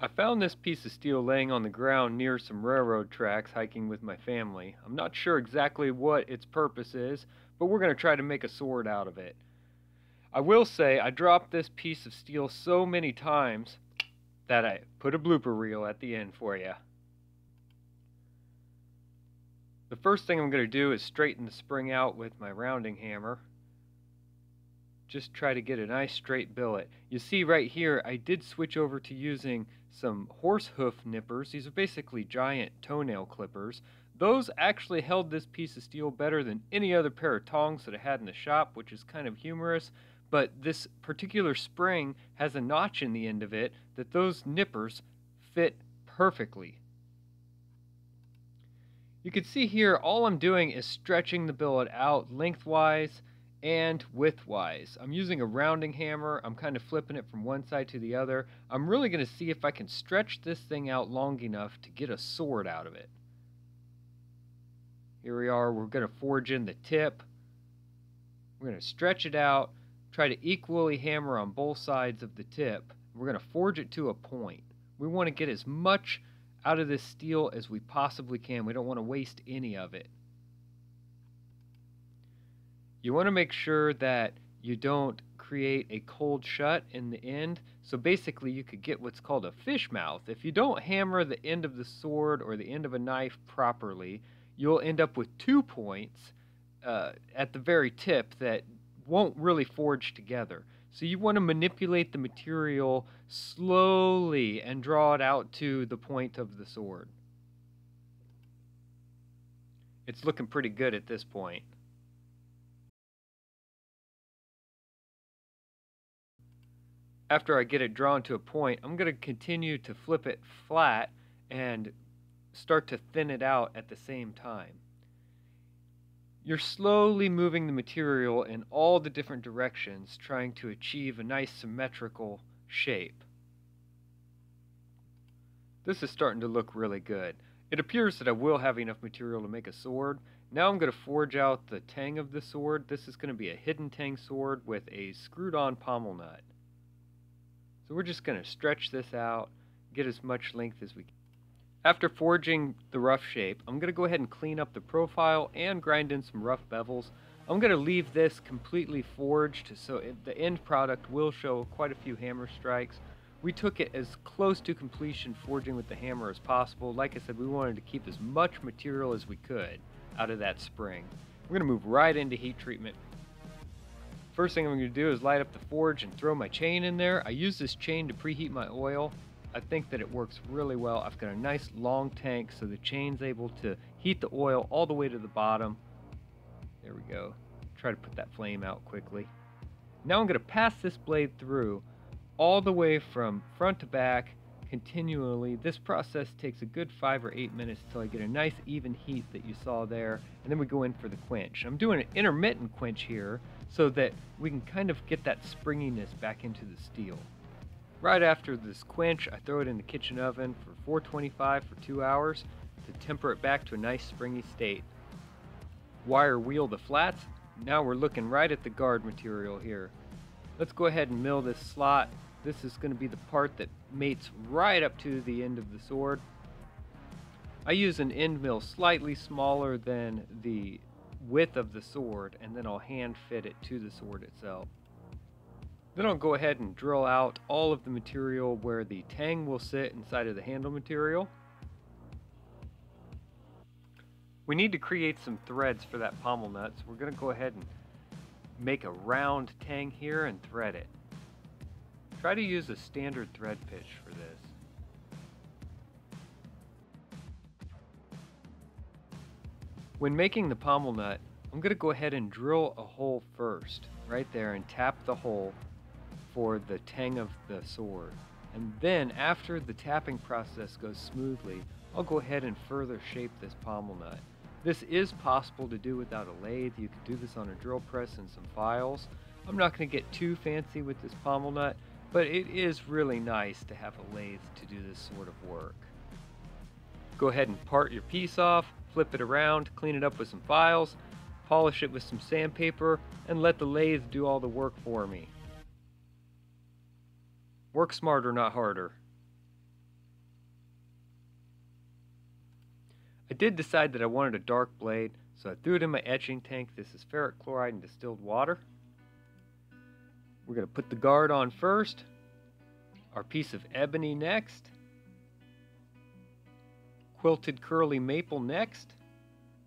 I found this piece of steel laying on the ground near some railroad tracks hiking with my family. I'm not sure exactly what its purpose is, but we're going to try to make a sword out of it. I will say I dropped this piece of steel so many times that I put a blooper reel at the end for you. The first thing I'm going to do is straighten the spring out with my rounding hammer. Just try to get a nice straight billet. You see right here I did switch over to using some horse hoof nippers. These are basically giant toenail clippers. Those actually held this piece of steel better than any other pair of tongs that I had in the shop, which is kind of humorous. But this particular spring has a notch in the end of it that those nippers fit perfectly. You can see here all I'm doing is stretching the billet out lengthwise and widthwise. I'm using a rounding hammer. I'm kind of flipping it from one side to the other. I'm really going to see if I can stretch this thing out long enough to get a sword out of it. Here we are. We're going to forge in the tip. We're going to stretch it out, try to equally hammer on both sides of the tip. We're going to forge it to a point. We want to get as much out of this steel as we possibly can. We don't want to waste any of it. You want to make sure that you don't create a cold shut in the end. So basically you could get what's called a fish mouth. If you don't hammer the end of the sword or the end of a knife properly, you'll end up with two points uh, at the very tip that won't really forge together. So you want to manipulate the material slowly and draw it out to the point of the sword. It's looking pretty good at this point. After I get it drawn to a point, I'm going to continue to flip it flat and start to thin it out at the same time. You're slowly moving the material in all the different directions, trying to achieve a nice symmetrical shape. This is starting to look really good. It appears that I will have enough material to make a sword. Now I'm going to forge out the tang of the sword. This is going to be a hidden tang sword with a screwed on pommel nut. So we're just going to stretch this out, get as much length as we can. After forging the rough shape, I'm going to go ahead and clean up the profile and grind in some rough bevels. I'm going to leave this completely forged so the end product will show quite a few hammer strikes. We took it as close to completion forging with the hammer as possible. Like I said, we wanted to keep as much material as we could out of that spring. We're going to move right into heat treatment. First thing I'm going to do is light up the forge and throw my chain in there. I use this chain to preheat my oil. I think that it works really well. I've got a nice long tank so the chain's able to heat the oil all the way to the bottom. There we go. Try to put that flame out quickly. Now I'm going to pass this blade through all the way from front to back continually. This process takes a good five or eight minutes until I get a nice even heat that you saw there, and then we go in for the quench. I'm doing an intermittent quench here so that we can kind of get that springiness back into the steel. Right after this quench, I throw it in the kitchen oven for 425 for two hours to temper it back to a nice springy state. Wire wheel the flats. Now we're looking right at the guard material here. Let's go ahead and mill this slot this is going to be the part that mates right up to the end of the sword. I use an end mill slightly smaller than the width of the sword and then I'll hand fit it to the sword itself. Then I'll go ahead and drill out all of the material where the tang will sit inside of the handle material. We need to create some threads for that pommel nut, so we're going to go ahead and make a round tang here and thread it. Try to use a standard thread pitch for this. When making the pommel nut, I'm going to go ahead and drill a hole first, right there, and tap the hole for the tang of the sword. And then, after the tapping process goes smoothly, I'll go ahead and further shape this pommel nut. This is possible to do without a lathe. You can do this on a drill press and some files. I'm not going to get too fancy with this pommel nut, but it is really nice to have a lathe to do this sort of work. Go ahead and part your piece off, flip it around, clean it up with some files, polish it with some sandpaper, and let the lathe do all the work for me. Work smarter, not harder. I did decide that I wanted a dark blade, so I threw it in my etching tank. This is ferric chloride and distilled water. We're going to put the guard on first, our piece of ebony next, quilted curly maple next.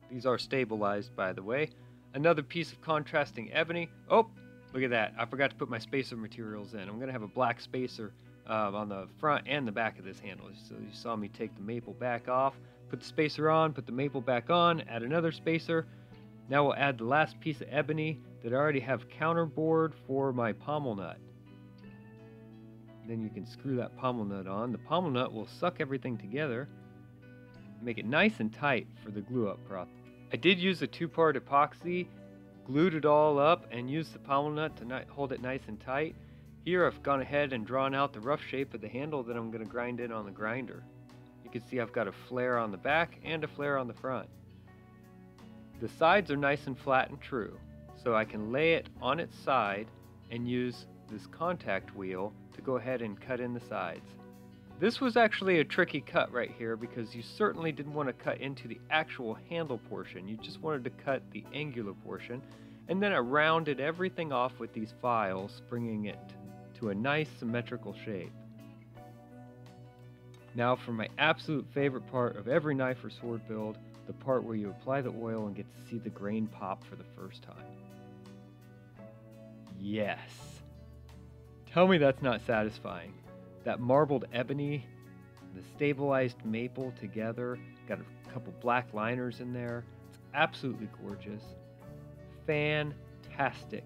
These are stabilized, by the way. Another piece of contrasting ebony. Oh, look at that. I forgot to put my spacer materials in. I'm going to have a black spacer uh, on the front and the back of this handle. So you saw me take the maple back off, put the spacer on, put the maple back on, add another spacer. Now we'll add the last piece of ebony that I already have counterbored for my pommel nut. Then you can screw that pommel nut on. The pommel nut will suck everything together, make it nice and tight for the glue up process. I did use a two-part epoxy, glued it all up, and used the pommel nut to hold it nice and tight. Here I've gone ahead and drawn out the rough shape of the handle that I'm going to grind in on the grinder. You can see I've got a flare on the back and a flare on the front. The sides are nice and flat and true, so I can lay it on its side and use this contact wheel to go ahead and cut in the sides. This was actually a tricky cut right here because you certainly didn't want to cut into the actual handle portion. You just wanted to cut the angular portion. And then I rounded everything off with these files, bringing it to a nice symmetrical shape. Now for my absolute favorite part of every knife or sword build, the part where you apply the oil and get to see the grain pop for the first time. Yes. Tell me that's not satisfying. That marbled ebony, the stabilized maple together, got a couple black liners in there. It's absolutely gorgeous. Fantastic.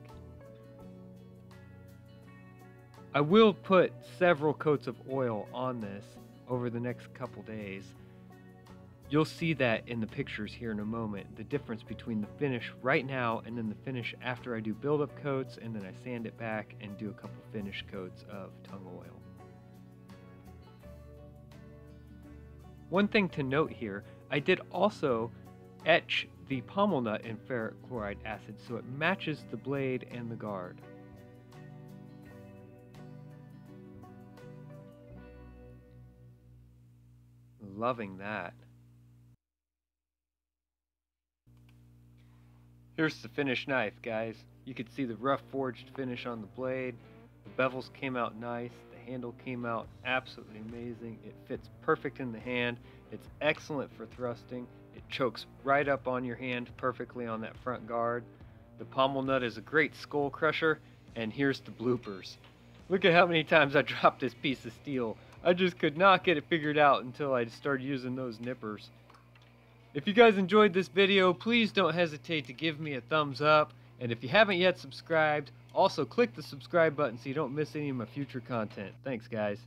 I will put several coats of oil on this over the next couple days. You'll see that in the pictures here in a moment, the difference between the finish right now and then the finish after I do build-up coats and then I sand it back and do a couple finish coats of tung oil. One thing to note here, I did also etch the pommel nut in ferric chloride acid so it matches the blade and the guard. Loving that. Here's the finished knife, guys. You can see the rough forged finish on the blade. The bevels came out nice. The handle came out absolutely amazing. It fits perfect in the hand. It's excellent for thrusting. It chokes right up on your hand perfectly on that front guard. The pommel nut is a great skull crusher. And here's the bloopers. Look at how many times I dropped this piece of steel. I just could not get it figured out until I started using those nippers. If you guys enjoyed this video, please don't hesitate to give me a thumbs up. And if you haven't yet subscribed, also click the subscribe button so you don't miss any of my future content. Thanks, guys.